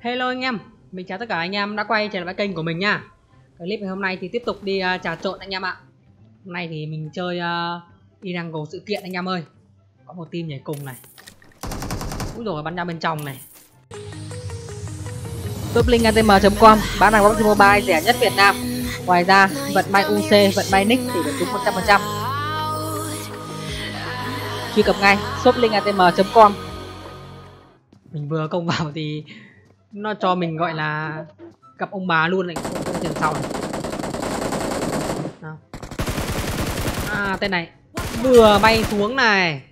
Hello anh em, mình chào tất cả anh em đã quay trở lại kênh của mình nha. Clip ngày hôm nay thì tiếp tục đi uh, trà trộn anh em ạ. Hôm nay thì mình chơi à, uh, đi sự kiện anh em ơi. Có một team nhảy cùng này. Úi rồi bắn ra bên trong này. Toplinkatm.com bán hàng PUBG Mobile rẻ nhất Việt Nam. Ngoài ra vận may UC, vận may nick thì được trúng 100% Truy cập ngay shoplinkatm.com Mình vừa công vào thì nó cho mình gọi là gặp ông bà luôn này, không sau này. Nào. À tên này. Vừa bay xuống này.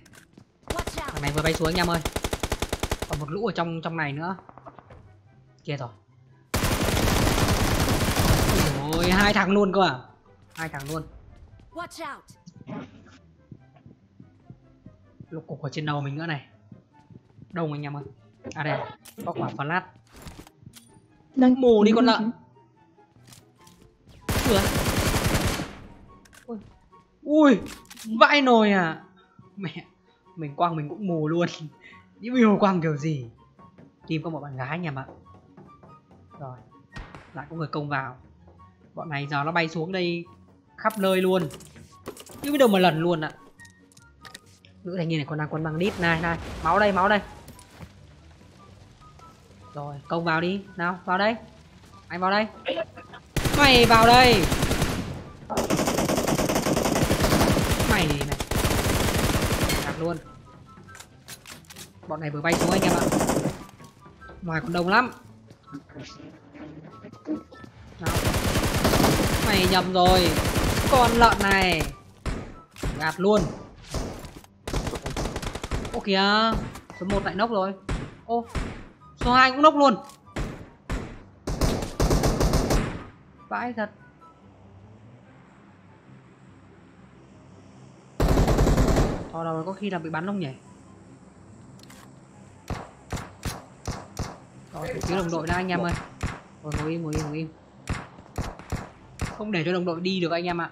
Thằng này vừa bay xuống anh em ơi. Còn một lũ ở trong trong này nữa. Kia rồi. Ôi, hai thằng luôn cơ à. Hai thằng luôn. Lục cục ở trên đầu mình nữa này. Đông anh em ơi. À đây. Có quả flash đang mù đi con lợn. Ủa? ui. Ui vãi nồi à. Mẹ mình quang mình cũng mù luôn. Những yêu quang kiểu gì? Tìm có một bạn gái nhà bạn rồi lại có người công vào. Bọn này giờ nó bay xuống đây khắp nơi luôn. Chứ biết đâu mà lần luôn ạ. Nữ thanh niên này còn đang còn bằng đít. Này này máu đây máu đây rồi, công vào đi. Nào, vào đây. Anh vào đây. Mày vào đây. Mày này. Đặt luôn. Bọn này vừa bay xuống anh em ạ. Ngoài còn đông lắm. Nào. Mày nhầm rồi. Con lợn này. Gạt luôn. Ô kìa. Số 1 lại nốc rồi. Ô số 2 cũng nốc luôn. Vãi thật. Thò đầu có khi là bị bắn không nhỉ? Rồi cứu đồng đội đã anh em ơi. Rồi ngồi im ngồi im ngồi im. Không để cho đồng đội đi được anh em ạ.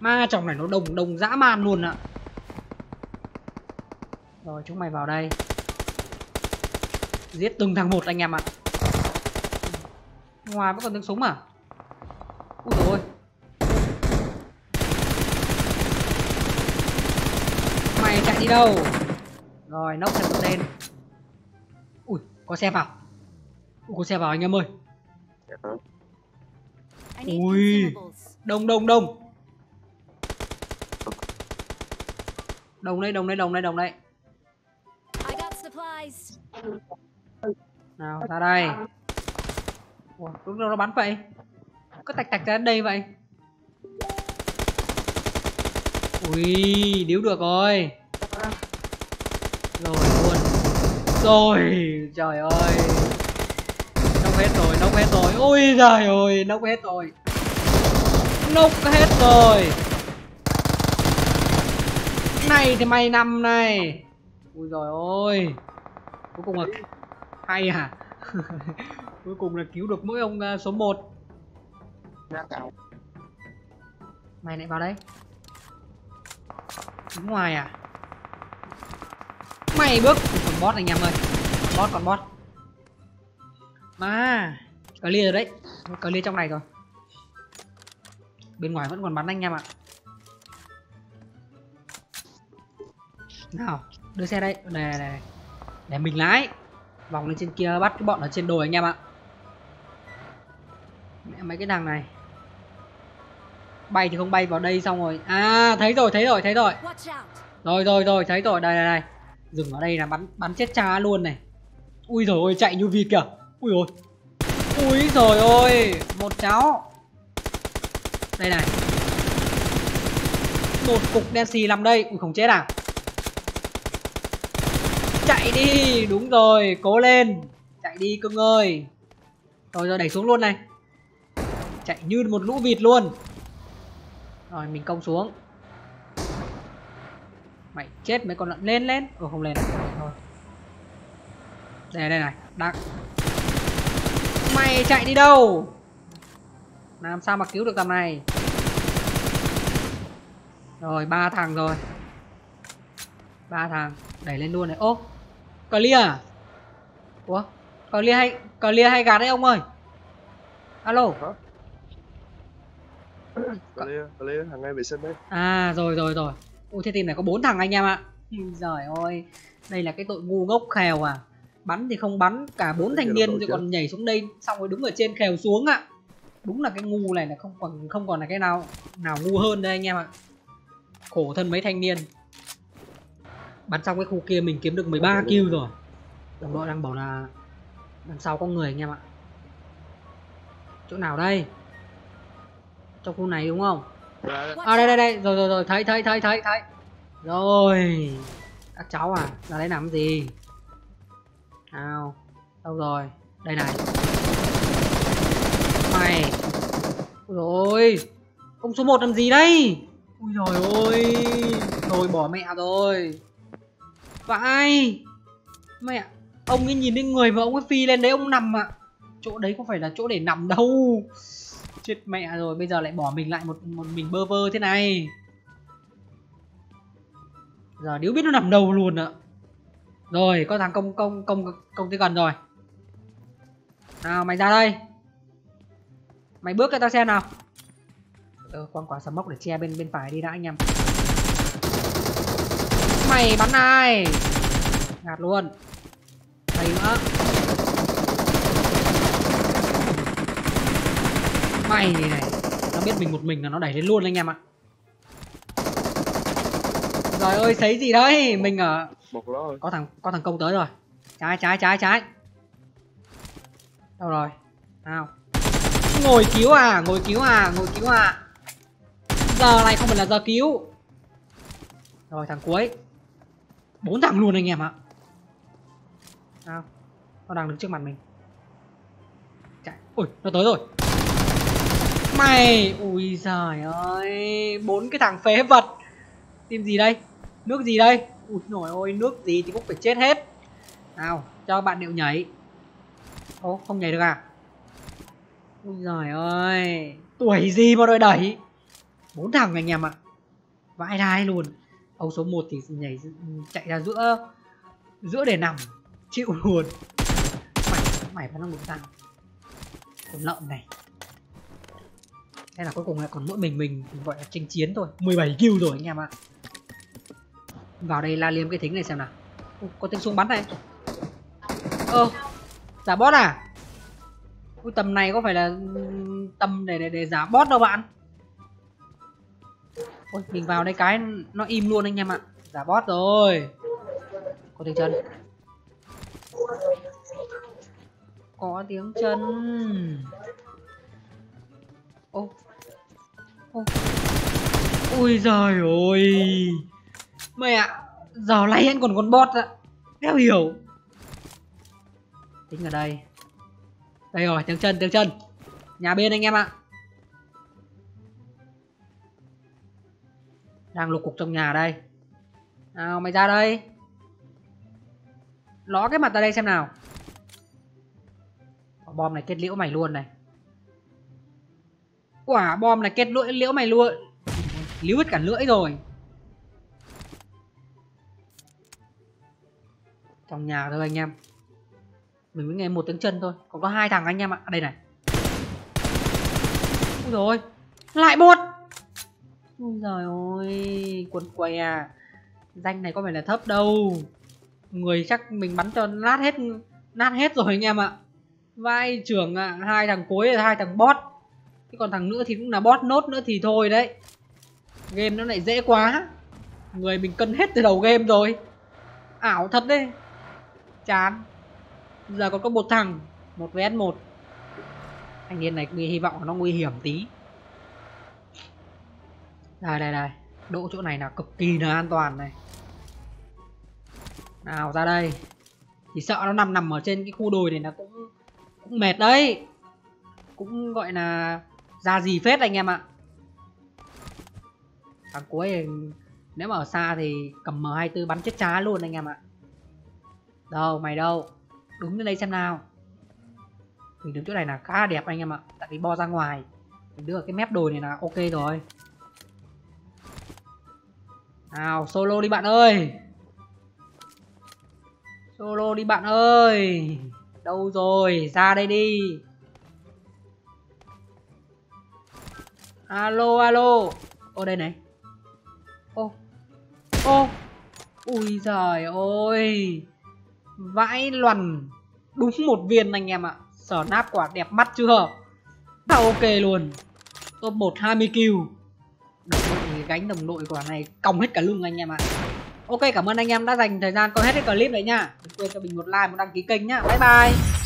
Ma trong này nó đồng đồng dã man luôn ạ. Rồi, chúng mày vào đây. Giết từng thằng một anh em ạ. Ngoài vẫn còn tiếng súng à? Ui dồi ôi. Mày chạy đi đâu? Rồi nốc thêm một tên Ui có xe vào. Ui có xe vào anh em ơi. Ui Đông đông đông. Đồng đây đồng đây đồng đây đồng đây nào ra đây. Ủa, lúc đâu nó bắn vậy? Có tạch tạch ra đây vậy. Ui điếu được rồi. Rồi luôn. Rồi trời ơi. Nốc hết rồi nốc hết rồi. Ui trời ơi nốc hết rồi. Nốc hết rồi. Này thì mày nằm này. Ui rồi ôi cuối cùng là hay à? Cuối cùng là cứu được mỗi ông uh, số 1 mày lại vào đây. Đứng ngoài à? Mày bước. Còn boss anh em ơi. Còn boss còn boss mà clear rồi đấy. Clear trong này rồi. Bên ngoài vẫn còn bắn anh em ạ. Nào đưa xe đây. Này này, này. để mình lái vòng lên trên kia bắt cái bọn ở trên đồi anh em ạ. Mẹ mấy cái thằng này. Bay thì không bay vào đây xong rồi. À thấy rồi thấy rồi thấy rồi. Rồi rồi rồi thấy rồi. Đây đây đây. Dừng ở đây là bắn bắn chết cha luôn này. Ui rồi ôi chạy như vịt kìa. Ui rồi ui rồi ôi một cháu. Đây này. Một cục đen xì nằm đây. Ui không chết à chạy đi. Đúng rồi, cố lên. Chạy đi cưng ơi. Rồi rồi đẩy xuống luôn này. Chạy như một lũ vịt luôn. Rồi, mình công xuống. Mày chết mấy con lợn lên lên. Ừ không lên. Thôi. Đây đây này. Đang mày chạy đi đâu? Làm sao mà cứu được tầm này? Rồi, ba thằng rồi ba thằng đẩy lên luôn này. Ô clear à? Ủa clear hay clear hay gạt đấy ông ơi? Alo? Hả? Clear, clear, thằng ngay vệ sinh đấy. à rồi rồi rồi. Ui thế team này có bốn thằng anh em ạ. Giời ơi đây là cái tội ngu ngốc khèo à. Bắn thì không bắn cả bốn thanh niên rồi còn nhảy xuống đây xong rồi đứng ở trên khèo xuống ạ. Đúng là cái ngu này là không còn không còn là cái nào nào ngu hơn đây anh em ạ. Khổ thân mấy thanh niên bắn xong cái khu kia mình kiếm được 13 kill rồi. Đồng đội đang bảo là đằng sau có người anh em ạ. Chỗ nào đây? Trong khu này đúng không? À đây đây đây. Rồi rồi rồi. Thấy thấy thấy thấy thấy. Rồi. Các cháu à ra đấy làm cái gì? Nào. Đâu rồi? Đây này. Mày. Ui rồi ông số 1 làm gì đây? Ui rồi ôi. Rồi bỏ mẹ rồi vãi. Mẹ ông ấy nhìn đến người mà ông ấy phi lên đấy ông nằm ạ. Chỗ đấy có phải là chỗ để nằm đâu. Chết mẹ rồi bây giờ lại bỏ mình lại một một mình bơ vơ thế này. Giờ nếu biết nó nằm đâu luôn ạ. Rồi có thằng công công công công tới gần rồi. Nào mày ra đây. Mày bước cho tao xem nào. Ờ, quăng quả sầm mốc để che bên bên phải đi đã anh em mày bắn ai? Ngạt luôn. Mày nữa mày này này. Nó biết mình một mình là nó đẩy lên luôn anh em ạ. Rồi ơi thấy gì đấy? Mình ở có thằng có thằng công tới rồi. Trái trái trái trái. Đâu rồi? Nào. Ngồi cứu à ngồi cứu à ngồi cứu à. Giờ này không phải là giờ cứu. Rồi thằng cuối bốn thằng luôn anh em ạ. Nào, nó đang đứng trước mặt mình. Chạy. Ui nó tới rồi. Mày ui giời ơi, bốn cái thằng phế vật. Tìm gì đây? Nước gì đây? Ui, nổi ôi, nước gì thì cũng phải chết hết. Nào, cho bạn điệu nhảy. Ô, không nhảy được à? Ui giời ơi, tuổi gì mà đòi đẩy? Bốn thằng anh em ạ. Vãi đai luôn ông số 1 thì nhảy chạy ra giữa giữa để nằm. Chịu luôn. Mày mày phải năng lực tăng con lợn này. Thế là cuối cùng lại còn mỗi mình mình gọi là tranh chiến thôi. 17 kill rồi anh em ạ. Vào đây la liếm cái thính này xem nào. Ô, có tiếng súng bắn này. Ơ giả bot à? Ui, tầm này có phải là ừ, tầm để để để giả bot đâu bạn? Ôi, mình vào đây cái nó im luôn anh em ạ. Giả bot rồi. Có tiếng chân có tiếng chân. Ô. Ô. Ui giời ơi. Mày ạ, giờ này anh còn con bot ạ. Đéo hiểu. Tính ở đây. Đây rồi, tiếng chân tiếng chân. Nhà bên anh em ạ. Đang lục cục trong nhà đây. Nào mày ra đây. Ló cái mặt ra đây xem nào. Quả bom này kết liễu mày luôn này. Quả bom này kết lưỡi liễu mày luôn. Liễu hết cả lưỡi rồi. Trong nhà thôi anh em. Mình mới nghe một tiếng chân thôi. Còn có hai thằng anh em ạ. À, đây này. Ui rồi lại bột rồi giời ơi quần què à. Danh này có phải là thấp đâu. Người chắc mình bắn cho nát hết nát hết rồi anh em ạ. Vai trưởng à, hai thằng cuối là hai thằng bot. Thế còn thằng nữa thì cũng là bot nốt nữa thì thôi đấy. Game nó lại dễ quá. Người mình cân hết từ đầu game rồi. Ảo thật đấy. Chán. Giờ còn có một thằng một vs một. Anh niên này hy vọng nó nguy hiểm tí đây đây đây. Đỗ chỗ này là cực kỳ là an toàn này. Nào, ra đây. Chỉ sợ nó nằm nằm ở trên cái khu đồi này là cũng cũng mệt đấy. Cũng gọi là ra gì phết anh em ạ. Thằng cuối này, nếu mà ở xa thì cầm M24 bắn chết chá luôn anh em ạ. Đâu, mày đâu? Đứng lên đây xem nào. Mình đứng chỗ này là khá là đẹp anh em ạ. Tại vì bo ra ngoài. Mình đưa cái mép đồi này là ok rồi nào solo đi bạn ơi. Solo đi bạn ơi. Đâu rồi? Ra đây đi. Alo alo. Ô đây này. Ô ô. Ui giời ơi. Vãi luẩn đúng một viên anh em ạ. Sở nát quả đẹp mắt chưa? À, ok luôn. Top một 20 kill. Đồng gánh đồng đội quả này còng hết cả lưng anh em ạ. Ok, cảm ơn anh em đã dành thời gian coi hết cái clip đấy nha. Đừng quên cho mình một like, một đăng ký kênh nhá. Bye bye.